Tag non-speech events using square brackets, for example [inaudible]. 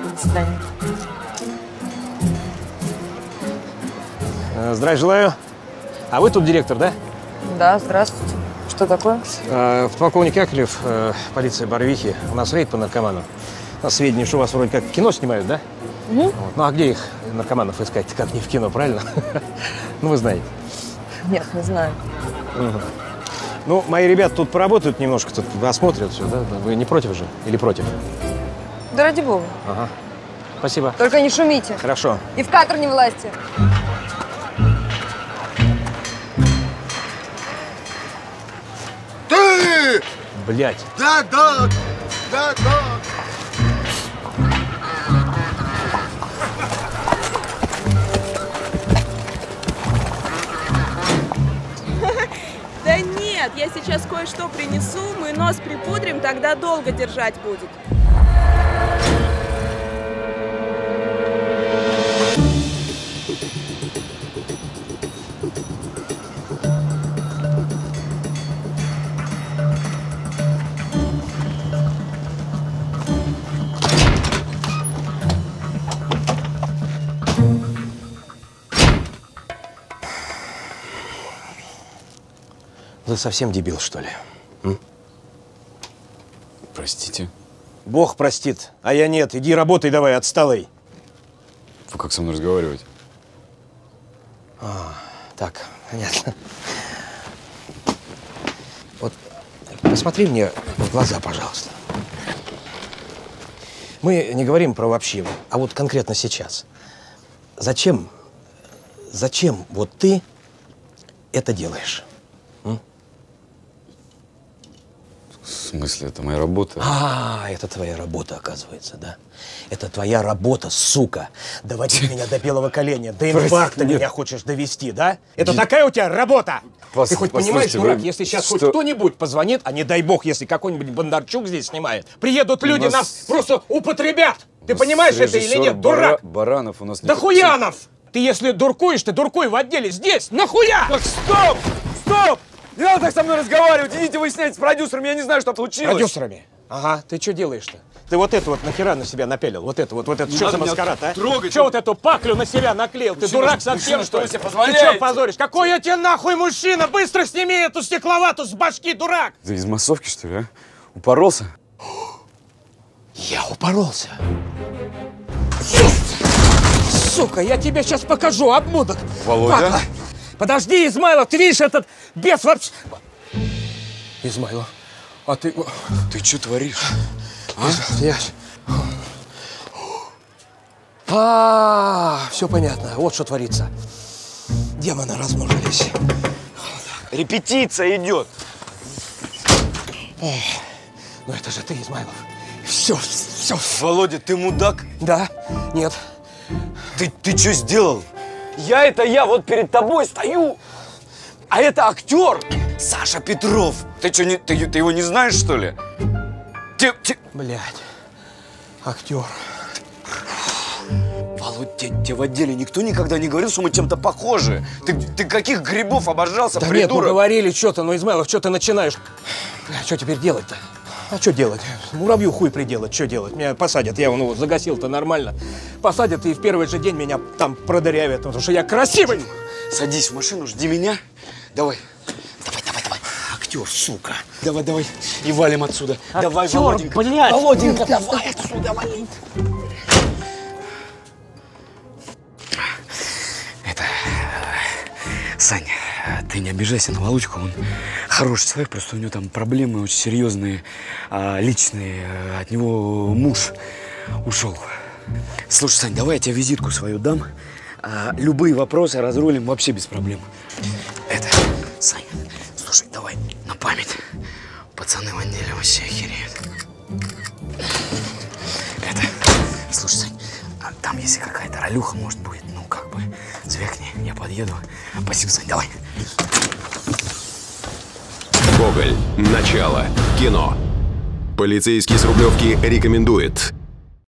Спасибо, до свидания. Э, Здравия желаю. А вы тут директор, да? Да, здравствуйте. Что такое? Э, Полковник Яковлев, э, полиция Барвихи. У нас рейд по наркоманам. У нас сведения, что у вас вроде как кино снимают, да? Вот. Ну а где их, наркоманов, искать? Как не в кино, правильно? [laughs] ну, вы знаете. Нет, не знаю. Ну, мои ребята тут поработают немножко, тут осмотрят все, да? Вы не против же? Или против? Да ради бога. Ага. Спасибо. Только не шумите. Хорошо. И в кадр не власти. Ты! Блять. Да, да, да, да. Да нет, я сейчас кое-что принесу, мы нос припудрим, тогда долго держать будет. Ты совсем дебил, что ли? Простите. Бог простит, а я нет. Иди работай давай, отсталый. Вы как со мной разговариваете? Так, понятно. Вот посмотри мне в глаза, пожалуйста. Мы не говорим про вообще, а вот конкретно сейчас. Зачем, зачем вот ты это делаешь? В смысле, это моя работа? А, это твоя работа, оказывается, да? Это твоя работа, сука. Доводить меня до белого коленя, до инфаркта меня хочешь довести, да? Это такая у тебя работа? Ты хоть понимаешь, дурак, если сейчас хоть кто-нибудь позвонит, а не дай бог, если какой-нибудь Бондарчук здесь снимает, приедут люди, нас- просто употребят. Ты понимаешь это или нет, дурак? Бара- Баранов у нас... Да хуянов! Ты если дуркуешь, ты дуркуй в отделе здесь, нахуя? Так стоп! Стоп! Не надо так со мной разговаривать! Идите выяснять с продюсером, я не знаю, что случилось! Продюсерами. Ага, ты что делаешь-то? Ты вот это вот нахера на себя напялил? Вот это вот, вот это, что надо за маскарад, а? трогать. Что вот эту паклю на себя наклеил? Ты дурак совсем, мужчина, что ли? что Ты что позоришь? Какой я тебе нахуй мужчина? Быстро сними эту стекловату с башки, дурак! Ты из массовки, что ли, а? Упоролся? Я упоролся. Сука, я тебе сейчас покажу, обмудок. Володя? Падла. Подожди, Измайлов, ты видишь, этот бес вообще... Измайлов, а ты... Ты что творишь? Я... А, все понятно. Вот что творится. Демоны размножились. Репетиция идет! Ну это же ты, Измайлов. Все, все. Володя, ты мудак? Да? Нет. Ты, ты что сделал? Я это я, вот перед тобой стою! А это актер Саша Петров! Ты что, не, ты, ты его не знаешь, что ли? Те- те- Блядь. Актер. Володь, тебе, тебе в отделе никто никогда не говорил, что мы чем-то похожи. Ты, ты каких грибов обожрался, Да нет, ну придурок? говорили что-то, но, Измайлов, что ты начинаешь? Что теперь делать-то? А что делать? Муравью хуй приделать, что делать? Меня посадят, я ну, загасил-то нормально. Посадят и в первый же день меня там продырявят, потому что я красивый. Садись в машину, жди меня. Давай. Давай, давай, давай. Актер, сука. Давай, давай. И валим отсюда. давай, Актер, Володенька. блядь. Володенька, давай отсюда, вали. Это... э, Сань, э, ты не обижайся на Володьку, он хороший человек, просто у него там проблемы очень серьезные, а, личные. Э, От него муж ушел. Слушай, Сань, давай я тебе визитку свою дам. А, любые вопросы разрулим вообще без проблем. Это, Сань, слушай, давай на память. Пацаны в отделе вообще охереют. Это, слушай, Сань, а там если какая-то ролюха, может, будет, подъеду. Спасибо, Сань, давай. Гоголь. Начало. Кино. Полицейский с Рублевки рекомендует.